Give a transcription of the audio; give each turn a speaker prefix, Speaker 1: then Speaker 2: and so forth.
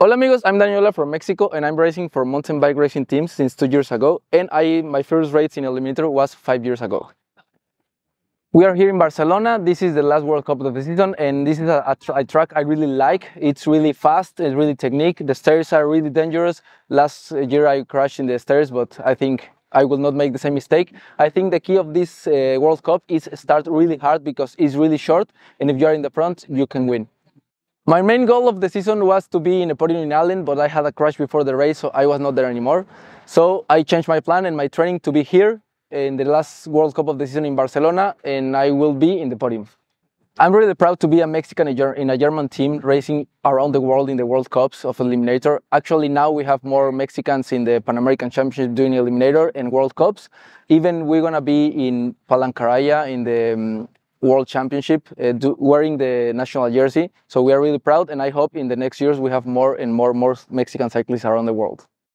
Speaker 1: Hola amigos, I'm Daniela from Mexico and I'm racing for mountain bike racing teams since two years ago and I my first race in Eliminator was five years ago. We are here in Barcelona. This is the last World Cup of the season and this is a, a, a track I really like. It's really fast, it's really technique. The stairs are really dangerous. Last year I crashed in the stairs but I think I will not make the same mistake. I think the key of this uh, World Cup is start really hard because it's really short and if you are in the front you can win. My main goal of the season was to be in a podium in Aalen, but I had a crash before the race, so I was not there anymore. So I changed my plan and my training to be here in the last World Cup of the season in Barcelona, and I will be in the podium. I'm really proud to be a Mexican in a German team racing around the world in the World Cups of Eliminator. Actually, now we have more Mexicans in the Pan American Championship doing Eliminator and World Cups. Even we're gonna be in Palangka Raya in the um, World Championship uh, do, wearing the national jersey. So we are really proud, and I hope in the next years we have more and more more Mexican cyclists around the world.